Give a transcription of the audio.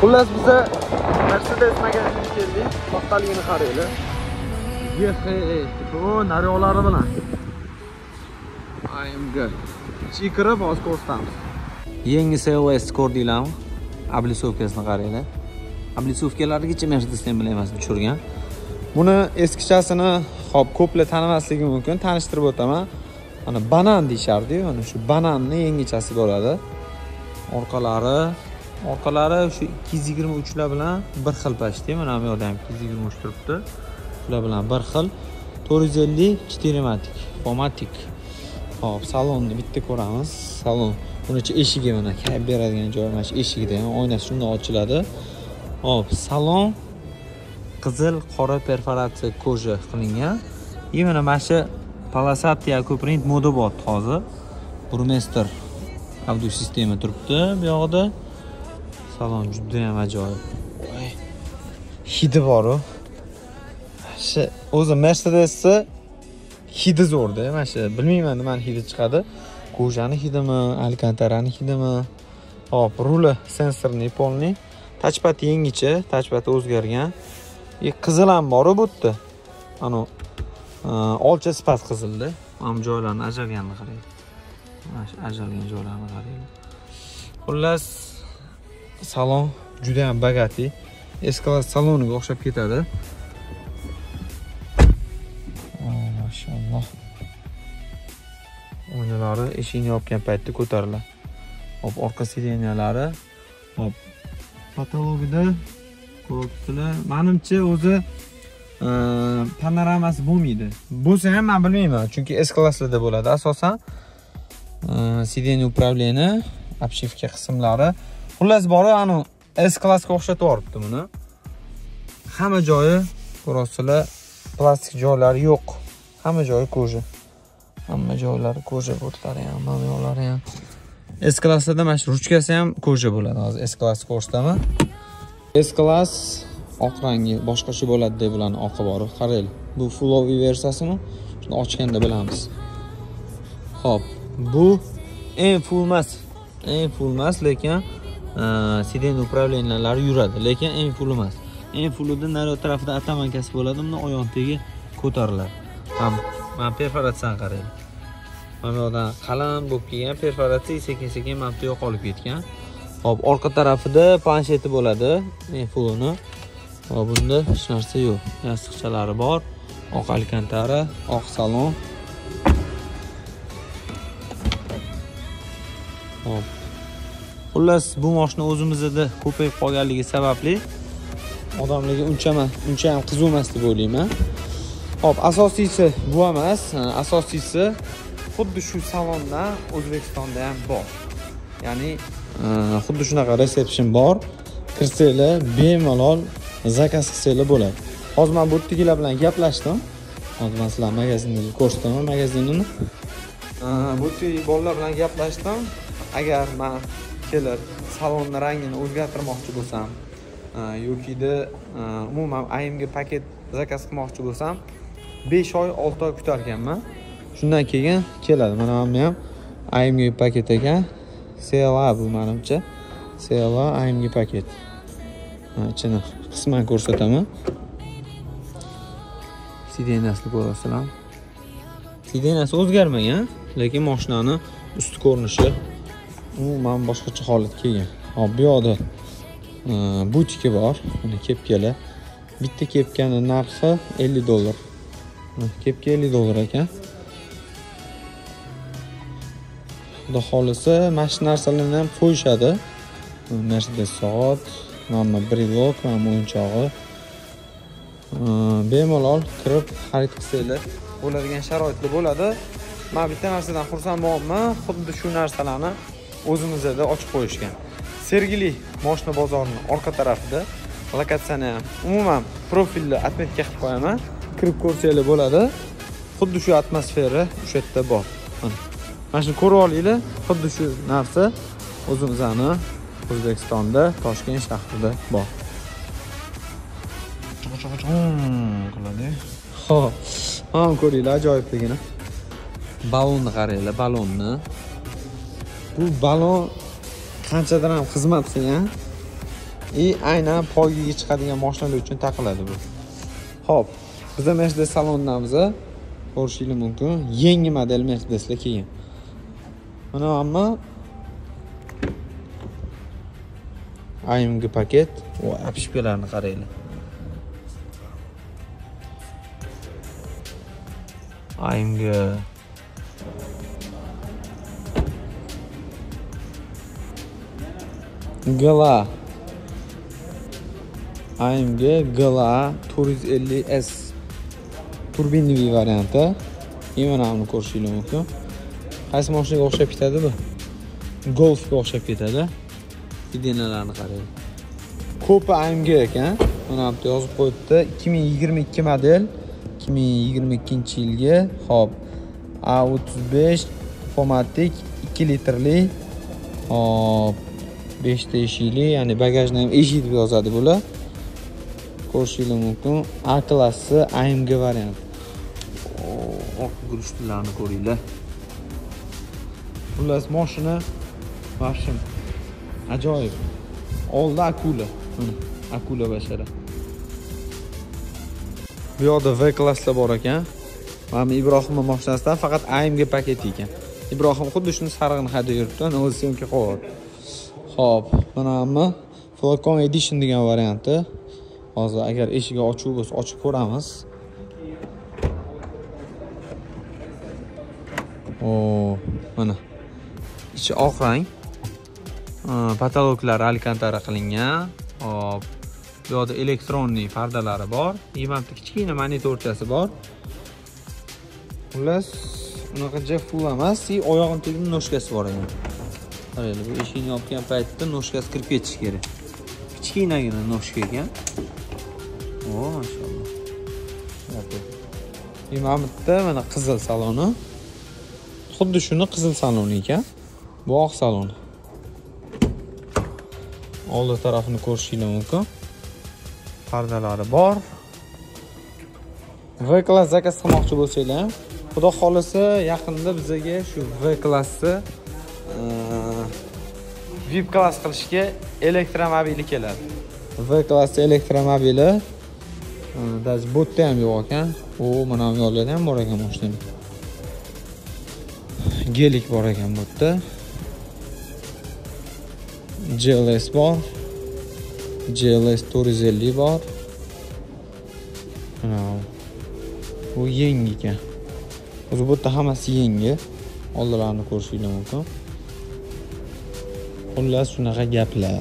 xullas biza mercedes magaziniga keldik. Soxtaligini qaranglar o naryoqlari bilan. Amg ichiga kirib hozir ko'rsatamiz. Yangi cls ko'rdinglarmi обlisовкасini qaranglar. Обlisовкалarigacha mercedes ham bilaman tushirgan. Buni eskichasini hop ko'plar tanimasligi mumkin. Tanishtirib o'taman. Mana banan deyishardiyu mana shu bananni yangichasi bo'ladi. Orqalari orqalari shu ikki yuz yigirma uchlar bilan bir xil почти mana bu yoqda ham ikki yuz yigirma uch turibdi. Ular bilan bir xil to'rt yuz ellik четырematik fomatik hop salonni bitta ko'ramiz. Salon buningcha eshigi mana kayib beradigan joyi mana shu eshigida ham oynasi shundoq ochiladi. Hop salon qizil qora perforatsiya koja qilingan. И mana mana shu ko'print akuprint modobot hozir burmester audio sistema turibdi bu yoqda salon judayam ajoyib. Hidi boru shu o'zi mercedesni hidi zo'rda mana shu bilmayman nimani hidi chiqadi. Kojani hidimi alkantarani hidimi. Hop ruli sensorniy polni, tachpad yangicha tachpad o'zgargan. И qizil ham boru bu yerda. Anavi e, olcha sifat qizilda. Mana bu joylarni ajralganini qarang mana shu ajralgan joylarni qaranglar xullas salon juda ham bogатый eskilar saloniga o'xshab ketadi. Mashalloh. Oynalari eshikni yopgan paytda ko'tariladi. Hop orqa sideniyalari hop patologida ko'ryapsizlar manimcha o'zi panoramasi bo'lmaydi. Bo'lsa ham man bilmayman chunki s klasslarda bo'ladi. Asosan сиденье управление обшивка qismlari xullas borib anavi s klassga o'xshatib yuboribdi buni hamma joyi ko'ryapsizlar plastik joylari yo'q. Hamma joyi koja hamma joylari koja bo'tlari ham mana yoqlari ham. S klassda mana shu ruchkasi ham koja bo'ladi hozir s klassni ko'rsataman s klass oq rangi boshqacha bo'ladi deb bularni oqi bor qaranglar bu fulloviy versiyasini shuni ochganda bilamiz. Ho'p bu eng full emas. Eng full emas lekin Э, siden управлениялari yuradi. Lekin eng full emas. Eng fullida narigi tarafida atamankasi bo'ladi. Buni oyoq tegi ko'tariladi mana perforatsiyani qarang mana bu yoqdan qalin bo'lib kelgan perforatsiya sekin sekin mana bu yo'qolib ketgan. Hop orqa tarafida plansheti bo'ladi eng va bunda hech narsa yo'q. Yostiqchalari bor oq alkantara oq salon. Hop. Xullas bu moshina o'zimizda ko'payib qolganligi sababli odamlarga unchama uncha ham qiziq emas deb o'ylayman hop asosiysi bu emas. Asosiysi xuddi shu salondan o'zbekistonda ham bor. Ya'ni xuddi shunaqa resepshion bor. Kirsanglar bemalol zakaz qilsanglar bo'ladi. Hozir man bu yerdagilar bilan gaplashdim. Hozir man sizlarga magazinni ko'rsataman magazinini. Bu yerdagi bolalar bilan gaplashdim. Agar man kelib salonni rangini o'zgartirmoqchi bo'lsam e, yokida e, umuman ayimga paket zakaz qilmoqchi bo'lsam besh oy olti oy kutarkanman. Shundan keyin keladi. Mana bu ham ayimga paket ekan cla bu manimcha. Cla ayimga paket. Ichini qisman ko'rsataman. Sidenasini ko'ryapsizlar sidenasi o'zgarmagan lekin moshinani usti ko'rinishi umuman boshqacha holatga kelgan. Hop bu yoqda e, butiki bor. Mana kepkalar bitta kepkani narxi ellik dollar. Kepka ellik dollar ekan. Xudo xohlasa mana shu narsalarni ham qo'yishadi. Mercedes soat mana brilok mana o'yinchog'i. E, bemalol kirib xarid qilsanglar bo'ladigan sharoitda bo'ladi. Man bitta narsadan xursand bo'lyapman xuddi shu narsalarni o'zimizda ochib qo'yishgan. Sergeli moshina bozorini orqa tarafida lokatsiyani ham umuman profilni отметка qilib qo'yaman. Kirib ko'rsanglar bo'ladi. Xuddi shu atmosfera o'sha yerda bor. Mana. Shuni ko'rib olinglar. Xuddi shu narsa o'zimizni o'zbekistonda toshkent shahrida bor. Hmm, qiladi. Ho'p mana ko'ringlar ajoyibligini. Ballonni qaranglar ballonni. Bu balon qanchadan ham xizmat qilgan и aynan poygaga chiqadigan mashinalar uchun taqiladi bu. Ho'p biza mercedes salonidamiz ko'rishingiz mumkin. Yangi model mercedeslar kelgan. Mana hamma amg paket. Voy apishkalarni qaranglar. Amg gla amg gla 450 s. Turbinli varianti и ko'rishinglar buni mumkin qaysi mashinaga o'xshab ketadi bu? Golfga o'xshab ketadi. Videolarni qarang ko'pi amg ekan mana bu yerda yozib qo'yibdi. 2022 model. 2022 yilgi. Hop a35 formatik 2 litrli. Hop 5 ta eshikli ya'ni bagajni ham eshik deb yozadi bular. Ko'rishingiz mumkin a klassi amg variant. Oq guruchlarni ko'ringlar. Xullas mashina вообще ajoyib. Oldida akula. Akula bashara. Bu yoqda v klasslar bor ekan. Mana bu ibrohimni mashinasidan faqat amg paketi ekan. Ibrohim xuddi shuni sarig'ini haydab yuribdi o'zi syomka qilyapti ho'p mana bu flakon edition degan varianti. Hozir agar eshigi ochiq bo'lsa ochib ko'ramiz. O mana. Ichi oq rang. Pataloglari alkantara qilingan. Hop bu yoqda elektronniy pardalari bor. И kichkina monitorchasi bor. Xullas unaqa Jeff full emas. И oyog'ini tegib noshkasi bor ekan qaranglar bu eshikni yopgan paytda noshkasi kirib ketishi kerak. Kichkinagina noshka ekan. O mashalloh. И mana bu yerda mana qizil saloni. Xuddi shuni qizil saloni ekan. Bu oq saloni. Oldi tarafini ko'rishingiz mumkin. Pardalari bor. V klass zakaz qilmoqchi bo'lsanglar ham xudo xohlasa yaqinda bizaga shu v klassni vip klass qilishga elektromobili keladi. V klass elektromobili. Даже botda ham yo'q ekan. U mana bu yoqlarda ham bor ekan mashinani gelik bor ekan bu yerda GLS bor. GLS 450 bor. Mana bu yangi ekan. O'zi bu yerda hammasi yangi oldilarini ko'rishingiz mumkin. Xullas shunaqa gaplar